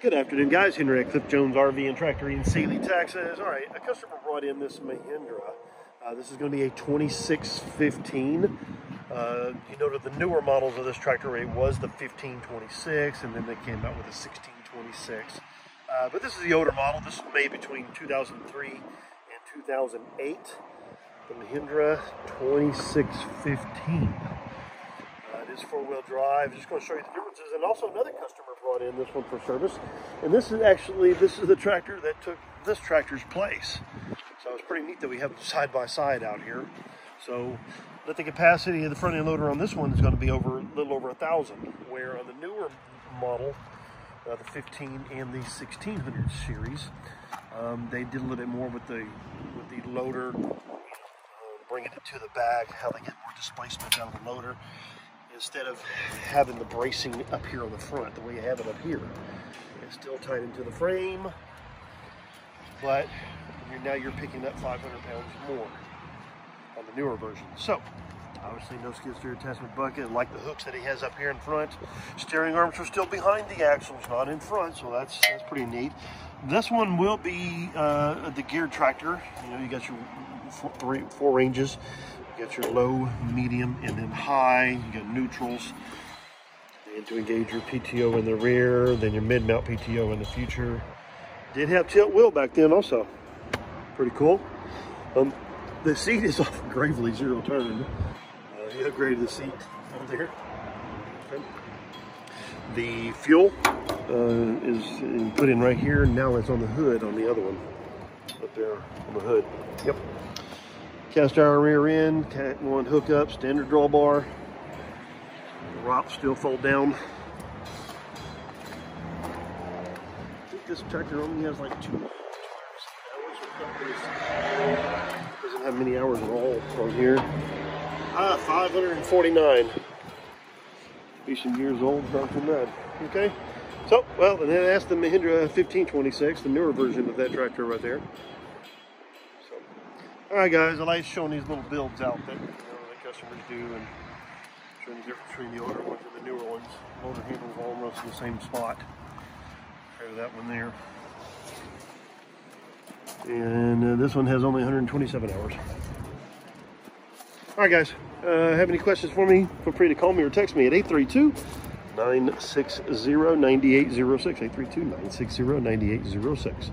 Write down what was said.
Good afternoon, guys. Henry Cliff Jones RV and Tractor in Sealy, Texas. All right, a customer brought in this Mahindra. Uh, this is going to be a 2615. Uh, you noted the newer models of this tractor was the 1526, and then they came out with a 1626. Uh, but this is the older model. This was made between 2003 and 2008. The Mahindra 2615. Four-wheel drive. Just going to show you the differences. And also another customer brought in this one for service. And this is actually, this is the tractor that took this tractor's place. So it's pretty neat that we have side by side out here. So that the capacity of the front end loader on this one is going to be over a little over a thousand, where on the newer model, uh, the 15 and the 1600 series, um, they did a little bit more with the with the loader, uh, bringing it to the bag, how they get more displacement out of the loader instead of having the bracing up here on the front, the way you have it up here. It's still tied into the frame, but you're, now you're picking up 500 pounds more on the newer version. So, obviously no skid steer attachment bucket, like the hooks that he has up here in front. Steering arms are still behind the axles, not in front, so that's that's pretty neat. This one will be uh, the geared tractor. You know, you got your four, three, four ranges got your low, medium, and then high. You got neutrals. And to engage your PTO in the rear, then your mid-mount PTO in the future. Did have tilt wheel back then also. Pretty cool. Um, the seat is off Gravely Zero Turn. Uh, he upgraded the seat over there. Okay. The fuel uh, is put in right here. Now it's on the hood on the other one. Up there on the hood. Yep. Cast iron rear end, cat one hookup, standard drawbar. The ROP still fold down. I think this tractor only has like two, hours. Doesn't have many hours at all on here. Ah, 549. Be some years old, not too bad. Okay. So, well, and then that's the Mahindra 1526, the newer version of that tractor right there. All right, guys, I like showing these little builds out that, you know, that customers do and showing the difference between the older ones and the newer ones. Motor handles almost in the same spot. That one there. And uh, this one has only 127 hours. All right, guys, uh, have any questions for me? Feel free to call me or text me at 832 960 9806. 832 960 9806.